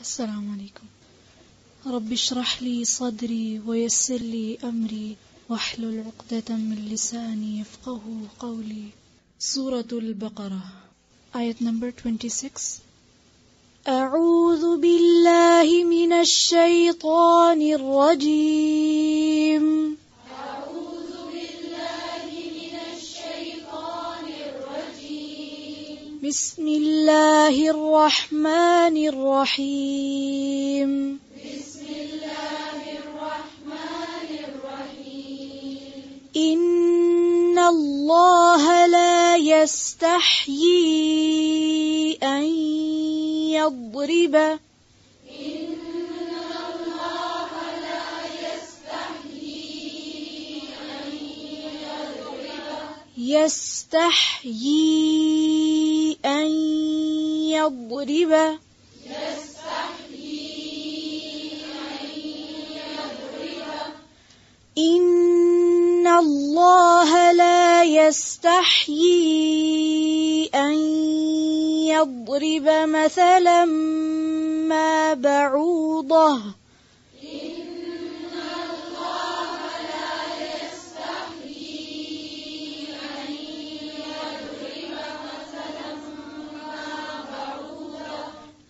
السلام عليكم. رب اشرح لي صدري ويسر لي أمري واحلل عقدة من لساني يفقه قولي. سورة البقرة آية number 26 أعوذ بالله من الشيطان الرجيم. بسم الله الرحمن الرحيم. بسم الله الرحمن الرحيم إن الله لا يستحيي أن يضرب. يستحيي أن يضرب إن الله لا يستحيي أن يضرب مثلا ما بعوضة.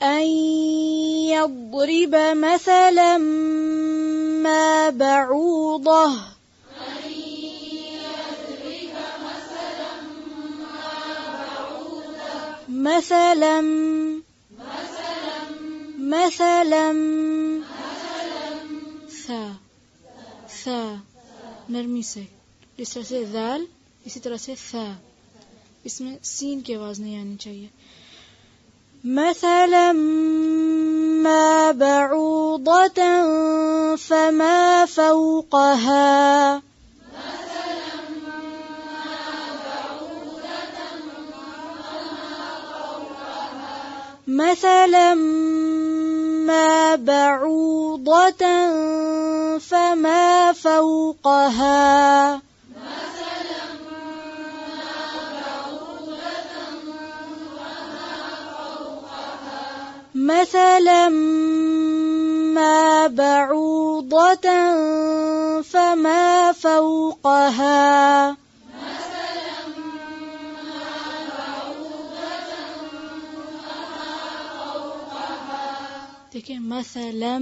أن يضرب مثلا ما بعوضة مثلا مثلا ثا ثا नरमी से जिस तरह से दाल इसी तरह से था इसमें सीन की आवाज नहीं आनी चाहिए مثلا ما بعوضة فما فوقها. مثلا ما بعوضة فما فوقها. مثلا ما بعوضة فما فوقها देखिए مثلا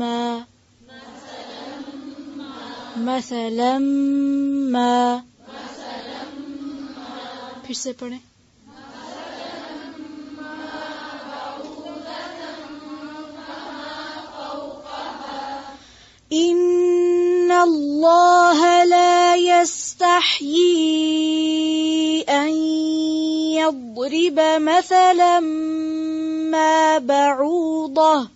ما مثلا ما फिर से पढ़ें إن الله لا يستحيي أن يضرب مثلا ما بعوضة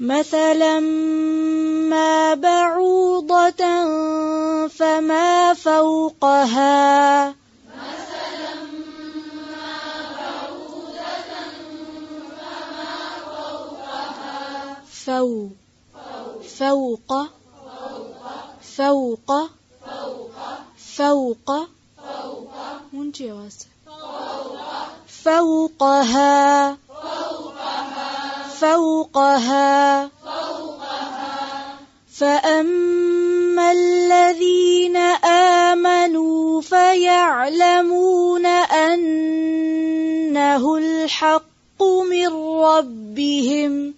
مثلا ما بعوضة أما بعوضة فما فوقها فوق فوق فوق فوق فوقها فوقها فأما الذين آمنوا فيعلمون أنه الحق من ربهم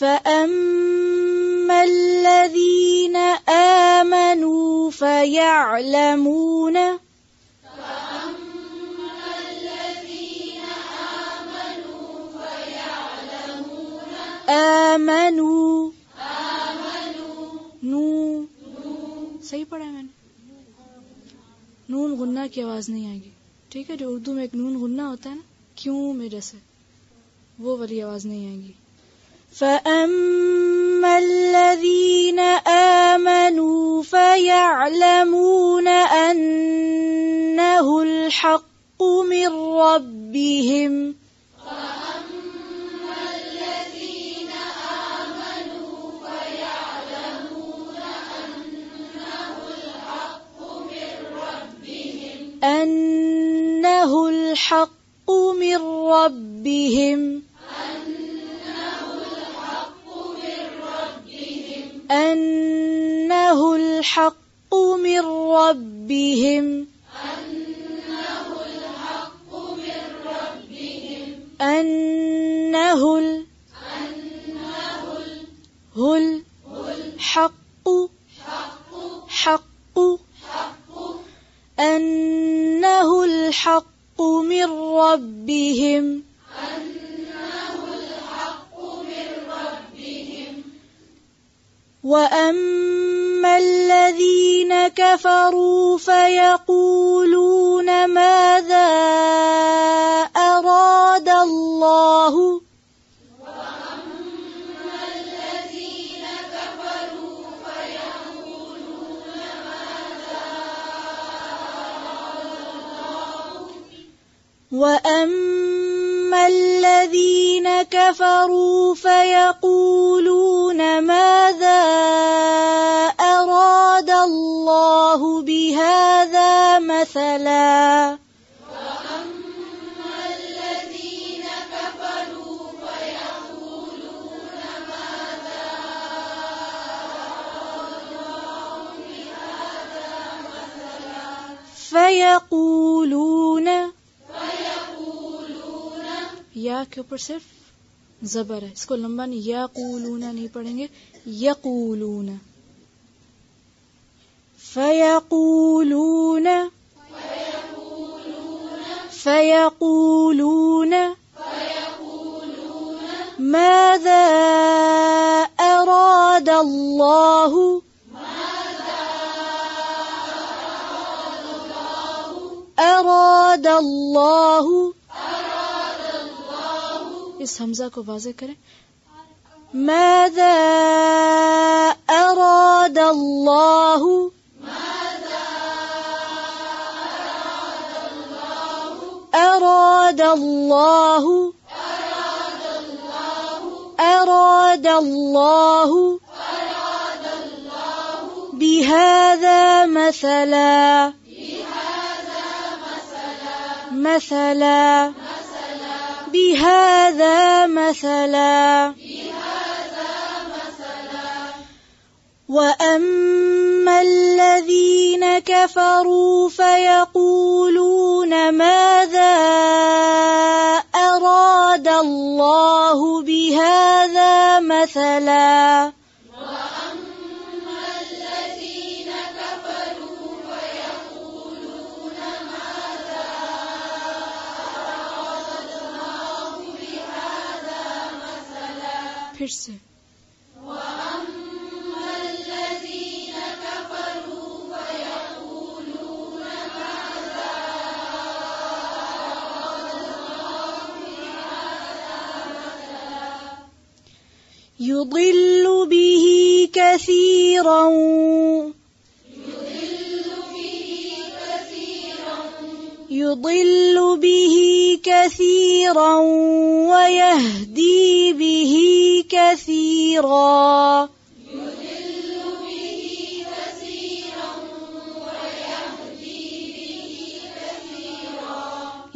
فأما الذين آمنوا فيعلمون فيعلمون آمنوا نو صحیح پڑھا ہے میں نے۔ نون غنہ کی آواز نہیں آئے گی۔ ٹھیک ہے جو اردو میں ایک نون غنہ ہوتا ہے نا، کیوں میرے سے؟ وہ والی آواز نہیں آئے گی۔ فأما الذين آمنوا فيعلمون أنه الحق من ربهم أنه الحق من ربهم أنه الحق من ربهم. أنه ال هل حق حق. أنه الحق من ربهم. وأما الذين كفروا فيقولون ماذا أراد الله وأما الذين كفروا فيقولون ماذا الله بهذا مثلا فيقولون या के ऊपर सिर्फ जबर है इसको लंबा नहीं या कूलूना नहीं पढ़ेंगे यकूलून फयकूलून फयकूलून ماذا أراد الله أراد الله इस हमजा को वाजे करें ماذا أراد الله أراد الله أراد الله بهذا مثلا مثلا بهذا مثلا وأما الذين كفروا فيقولون ماذا أراد الله بهذا مثلا؟ يضل به كثيرا. يضل به كثيرا ويهدي به كثيرا.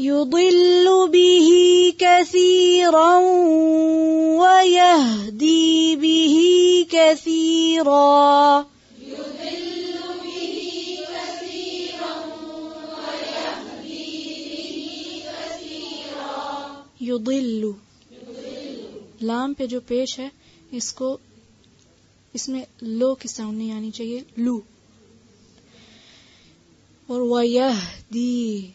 يضل به كثيرا ويهدي به كثيرا يضل به كثيرا ويهدي به كثيرا युदिल्लु लाम पे जो पेश है इसको इसमें लो की साउंड नहीं आनी चाहिए लू और वह दी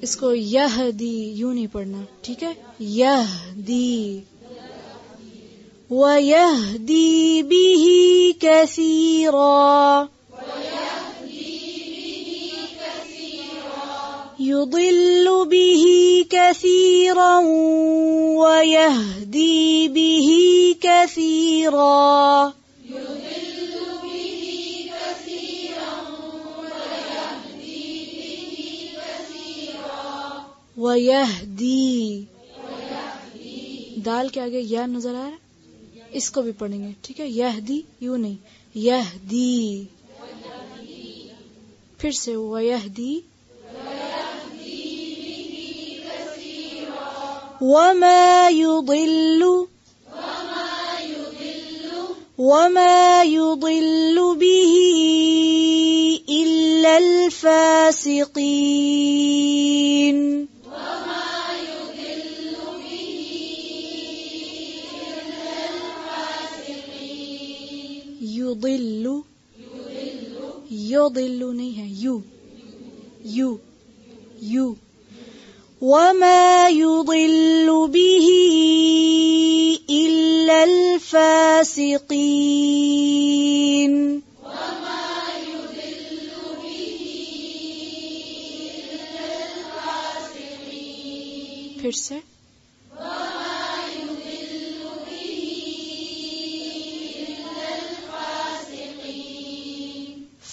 اس کو یہ دی یوں نہیں پڑھنا، ٹھیک ہے؟ یہ دی وہ یہ دی بھی کیسی رو يضل به كثيرا ويهدي به كثيرا۔ वयहदी दाल के आगे यह नजर आ रहा है इसको भी पढ़ेंगे ठीक है यहदी यू नहीं यहदी फिर से वयहदी وما يضل وما يضل به إلا الفاسقين يضل يضلني. يو. يو. يو. وما يضل به إلا الفاسقين. وما يضل به إلا الفاسقين.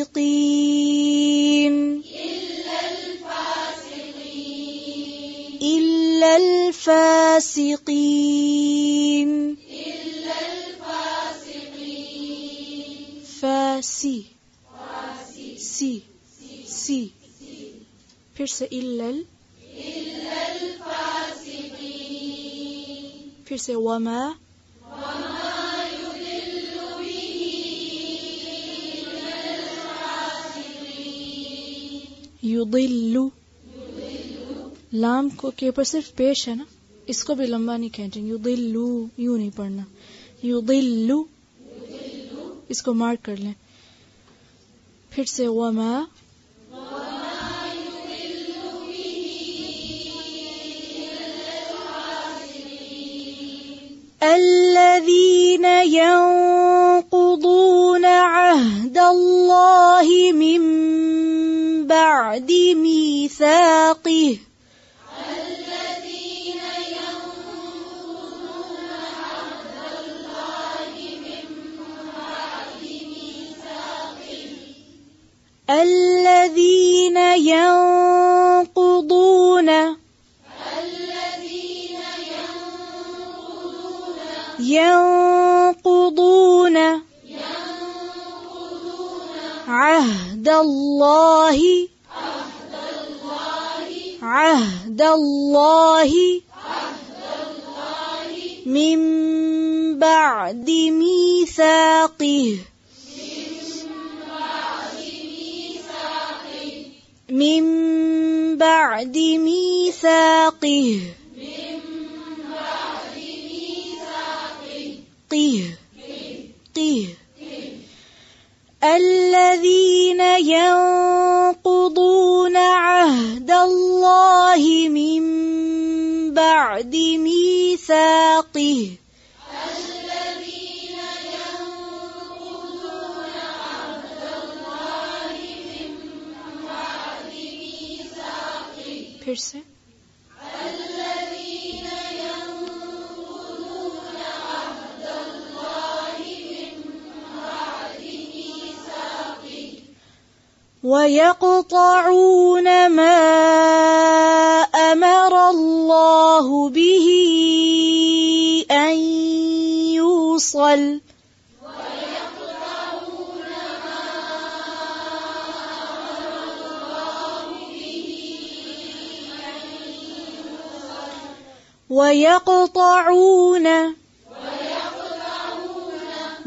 الفاسقين. إلا الفاسقين. إلا الفاسقين إلا الفاسقين فاسي. سي. سي. پھر سے إلا ال. إلا الفاسقين پھر سے وما. یضلو لام کو کے اوپر صرف پیش ہے نا، اس کو بھی لمبا نہیں کھینچیں یضلو یوں نہیں پڑھنا۔ یضلو اس کو mark کر لیں۔ پھر سے وما الذين ينقضون عهد الله من بعد ميثاقه. الذين ينقضون. ينقضون عهد الله. عهد الله. من بعد ميثاقه. من بعد ميثاقه. قيه قيه الذين ينقضون عهد الله من بعد ميثاقه. Person ويقطعون ما أمر الله به أن يوصل. ويقطعون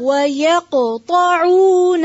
ويقطعون ويقطعون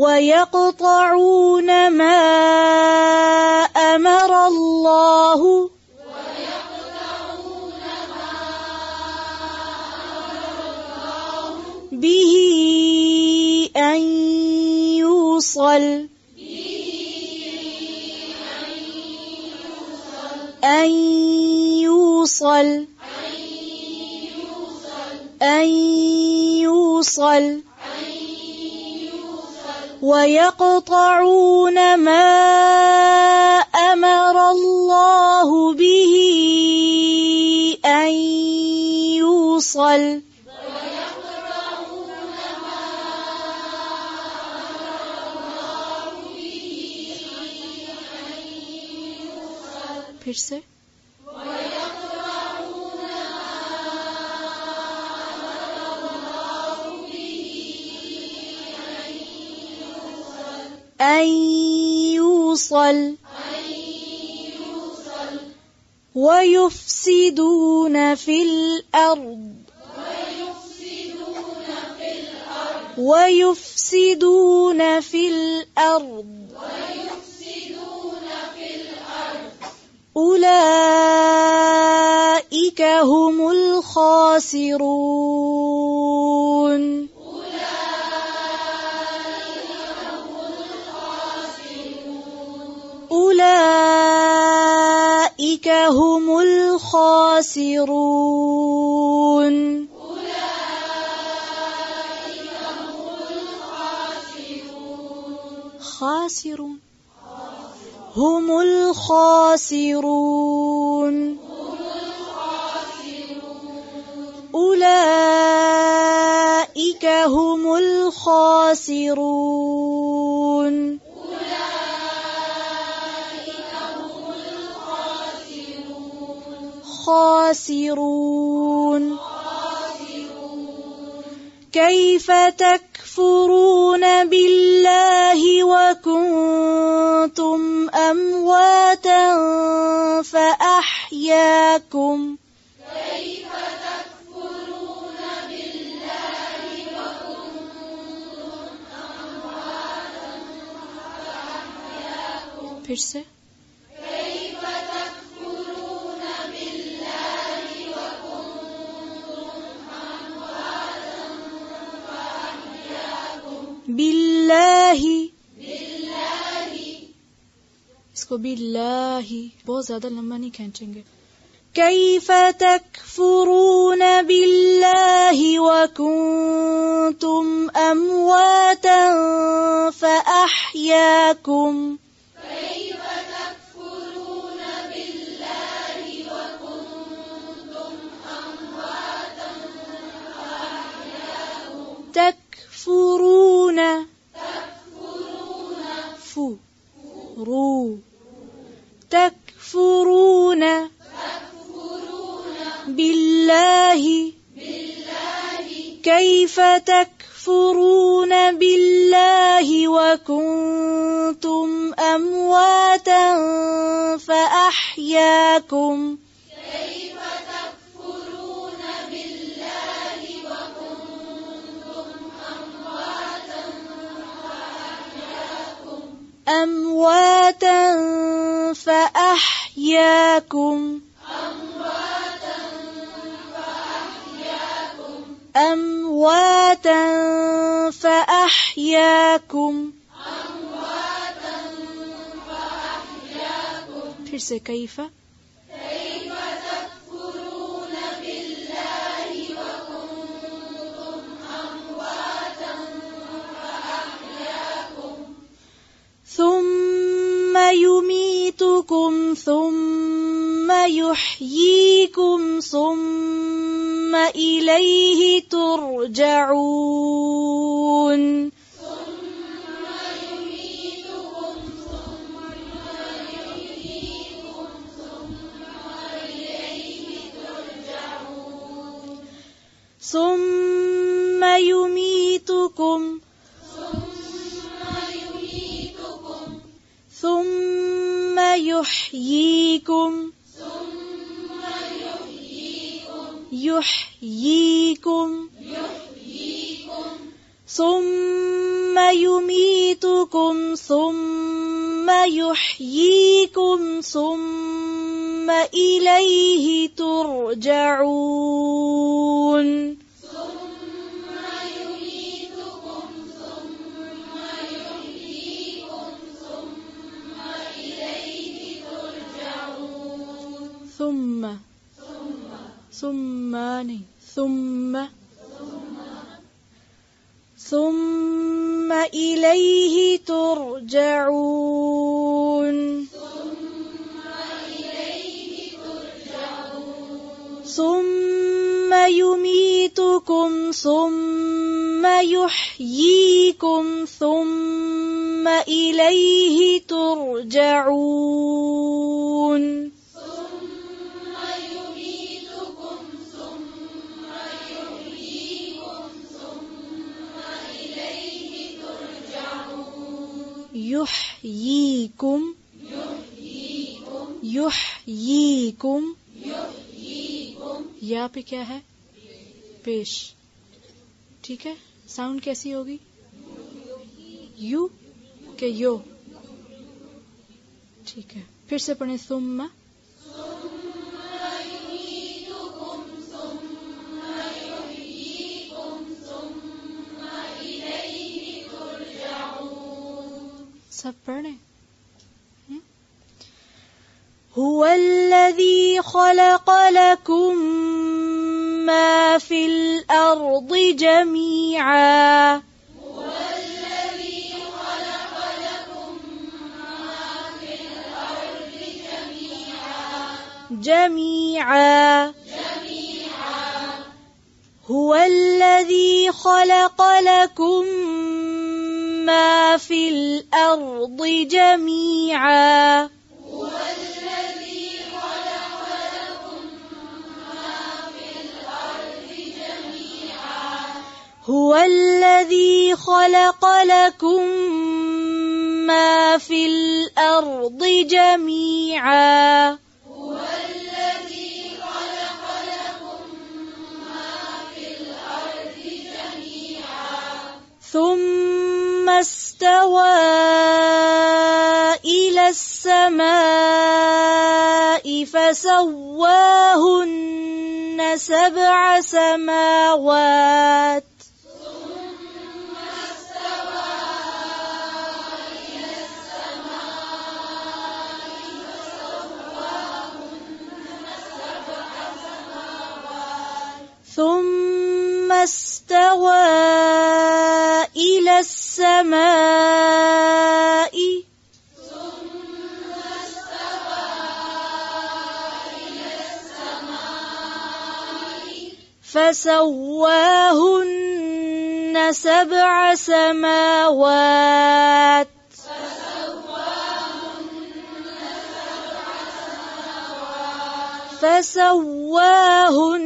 ويقطعون ما أمر الله. به أن يوصل. أن يوصل. أن يوصل. ويقطعون ما أمر الله به أن يوصل. फिर أن يوصل ويفسدون في الأرض ويفسدون في الأرض أولئك هم الخاسرون أولئك هم الخاسرون. خاسرون. هم الخاسرون. أولئك هم الخاسرون. خاسرون. كيف تكفرون بالله وكنتم أمواتا فأحياكم؟ كيف تكفرون بالله وكنتم أمواتا فأحياكم फिर से बिल्लाही इसको बिल्लाही बहुत ज्यादा लंबा नहीं खींचेंगे كيف تكفرون بالله وكنتم أمواتا فأحياكم كيف تكفرون بالله وكنتم أمواتا فأحياكم تكفرون رو. تكفرون بالله. كيف تكفرون بالله وكنتم أمواتا فأحياكم. كيف فأحياكم أمواتا فأحياكم أمواتا فأحياكم फिर से कैफ يحييكم ثم إليه ترجعون. يحييكم. ثم يميتكم ثم يحييكم ثم إليه ترجعون. ثم ثم ثم إليه ترجعون. ثم يميتكم ثم يحييكم ثم إليه ترجعون. يحييكم يحييكم یا پہ کیا ہے؟ پیش۔ ٹھیک ہے؟ ساؤنڈ کیسی ہوگی؟ یو کہ یو۔ ٹھیک ہے۔ پھر سے پڑھیں سم stop burning. هو الذي خلق لكم ما في الأرض جميعا هو الذي خلق لكم ما في الأرض جميعا جميعا جميعا هو الذي خلق لكم ما في الأرض جميعا. هو الذي خلق لكم ما في الأرض جميعا. هو الذي خلق لكم ما في الأرض جميعا هو الذي خلق لكم ما في الأرض جميعا ثم استوى إلى السماء فسواهن سبع سماوات. ثم استوى إلى السماء. فسواهن سبع سماوات. فسواهن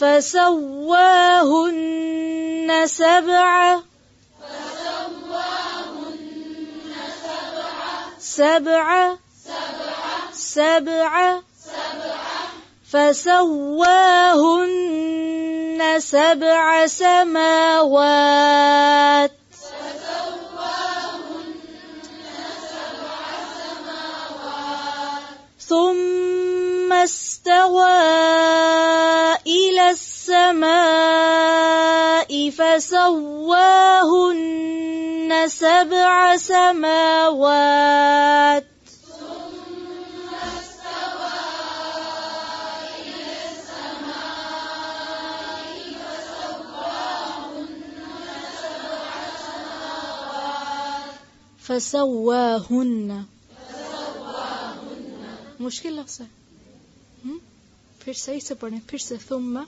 فسواهن سبع سبع سبع فسواهن سبع سماوات. استوى إلى السماء فسواهن سبع سماوات. فسواهن. فسواهن. مشكلة صحيح Hmm? Përse i së përne, përse thumë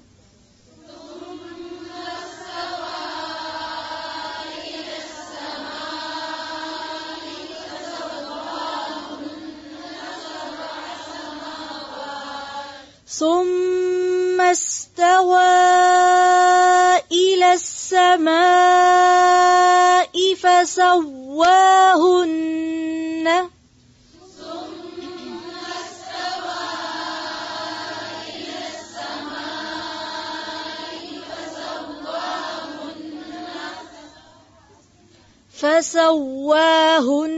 ثم استوى إلى السماء فسواه فسواهن.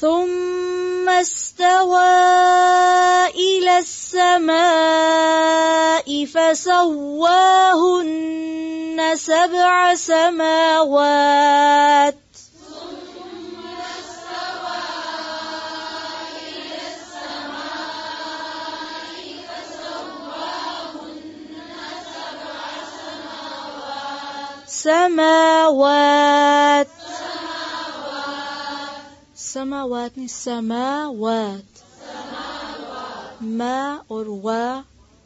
ثم استوى إلى السماء فسواهن سبع سماوات. السماوات. سماوات نہیں، سماوات. ما اور وا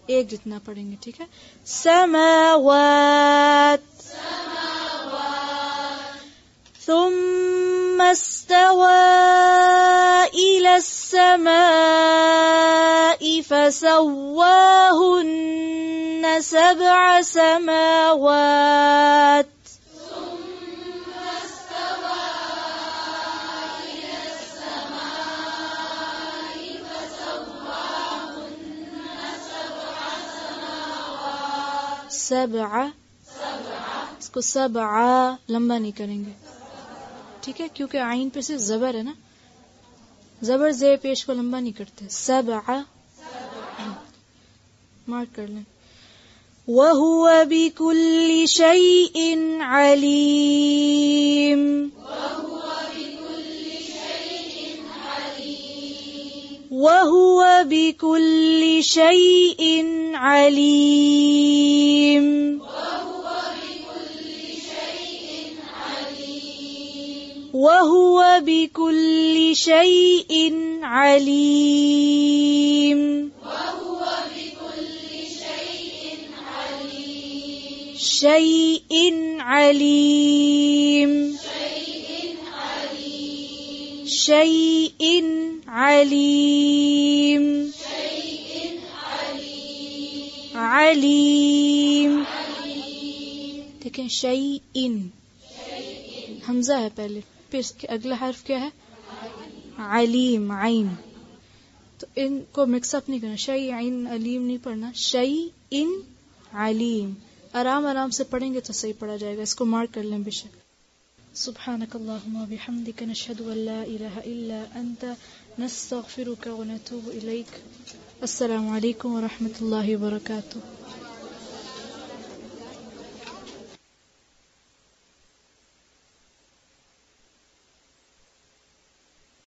ایک جتنا پڑھیں گے، ٹھیک ہے؟ سماوات. ثم ثم استوى إلى السماء فسواهن سبع سماوات. ثم استوى إلى السماء فسواهن سبع. سماوات سبعة سبعة, سبعة لمبانی کریں گے ٹھیک ہے؟ کیونکہ آئین پہ سے زبر ہے نا۔ زبر زیر پیش کو لمبا نہیں کرتے۔ سب مارک کر لیں۔ وَهُوَ بِكُلِّ شَيْءٍ عَلِيمٌ۔ وَهُوَ بِكُلِّ شَيْءٍ عَلِيمٌ۔ وهو بكل شيء عليم. شيء عليم. شيء عليم. عليم. پھر اس کے اگلا حرف کیا ہے؟ علیم، عین. تو ان کو mix up نہیں کرنا. شعی عین علیم نہیں پڑھنا. شعی ان علیم. آرام آرام سے پڑھیں گے تو صحیح پڑھا جائے گا. اس کو mark کر لیں بے شک. سبحانك اللهم وبحمدك نشهد ان لا اله الا انت نستغفرك ونتوب اليك السلام عليكم ورحمة الله وبركاته